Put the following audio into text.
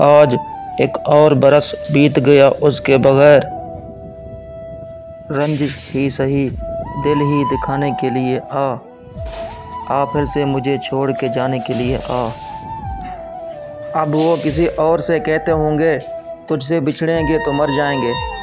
आज एक और बरस बीत गया उसके बगैर। रंजिश ही सही, दिल ही दिखाने के लिए आ। आ फिर से मुझे छोड़ के जाने के लिए आ। अब वो किसी और से कहते होंगे, तुझसे बिछड़ेंगे तो मर जाएँगे।